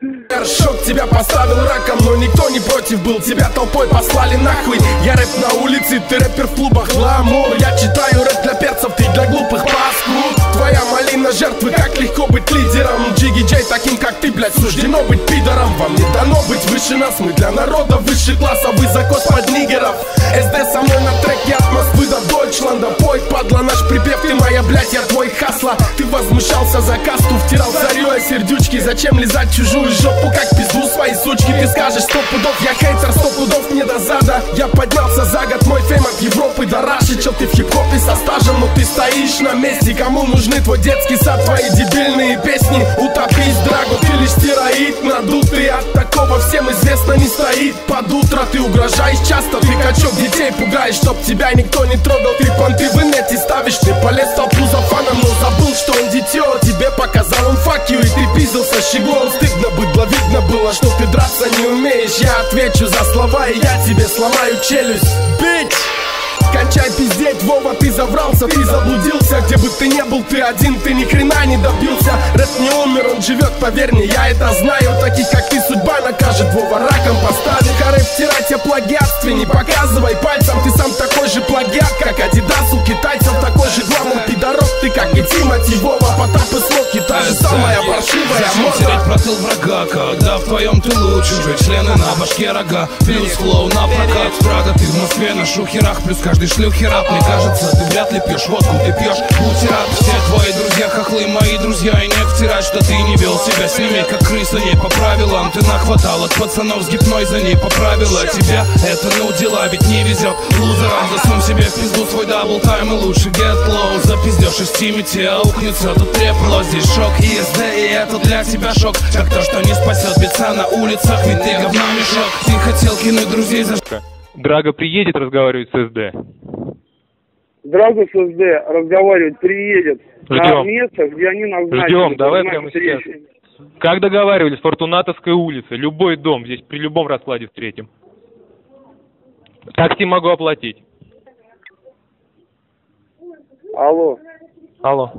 Шок тебя поставил раком, но никто не против был. Тебя толпой послали нахуй. Я рэп на улице, ты рэпер в клубах. Ламур Я читаю рэп для перцев, ты для глупых паскуд Твоя малина жертвы, как легко быть лидером. Джиги Джей таким, как ты, блядь, суждено быть пидором. Вам не дано быть выше нас, мы для народа высший класс А вы закос под нигеров. СД со мной на треке от Москвы до Дойчланда. Пой, падла, наш припев, ты моя, блядь, я твой хасла. Ты возмущался за касту, втирал царю сердючки. Зачем лизать чужую жопу, как пизду своей сучки? Ты скажешь сто пудов, я хейтер, сто пудов мне до зада. Я поднялся за год, мой fame от Европы до Раши. Чел, ты в хип-хопе со стажем, но ты стоишь на месте Кому нужны твой детский сад, твои дебильные песни. Утопись, драгу, ты лишь стероид Надутый от такого всем известно не стоит. Под утро ты угрожаешь часто, ты качок детей пугаешь Чтоб тебя никто не трогал, ты понты в инете ставишь Ты полез в толпу за фаном, но забыл, что он дитё. Тебе показал он факью, и ты пиздился щеглом Стыдно было, видно было, что ты драться не умеешь. Я отвечу за слова, и я тебе сломаю челюсть. Бить! Кончай пиздеть, Вова, ты заврался, ты заблудился. Где бы ты ни был, ты один, ты ни хрена не добился. Рэп не умер, он живет, поверь мне, я это знаю. Таких, как ты, судьба накажет, Вова, раком поставит. Харе втирать о плагиатстве, не показывай пальцем. Ты сам такой же плагиат, как Адидас у китайцев. Такой же гламур, пидорок, ты как и Тимати, Вова. Потап и Смоки, та же самая паршивая морда. протыл врага, когда в твоем тылу чужие члены на башке рога? Плюс флоу на прокат, Прага, ты в Москве на шухерах Плюс каждый шлюхи раб, мне кажется, ты вряд ли пьешь водку, ты пьешь бутерат Все твои друзья хохлы, мои друзья, и не втирать, что ты не вел себя с ними, как крыса, не по правилам. Ты нахватал от пацанов с гипнойза, не по правилам Тебя. Это нудила, ведь не везет лузерам. Засунь себе в пизду свой дабл тайм и лучше get low. Запиздешь из тимити, аукнется тут трепло. Здесь шок и СД, и это для тебя шок. Как то, что не спасет беца на улицах, ведь ты говна мешок. Ты хотел кинуть друзей за Драга приедет разговаривать с СД. Драгу с СД разговаривать приедет на Ждем. место, где они назначены. Ждем, давай прямо сейчас. Как договаривались, Фортунатовская улица, любой дом, здесь при любом раскладе встретим. Такси могу оплатить. Алло. Алло.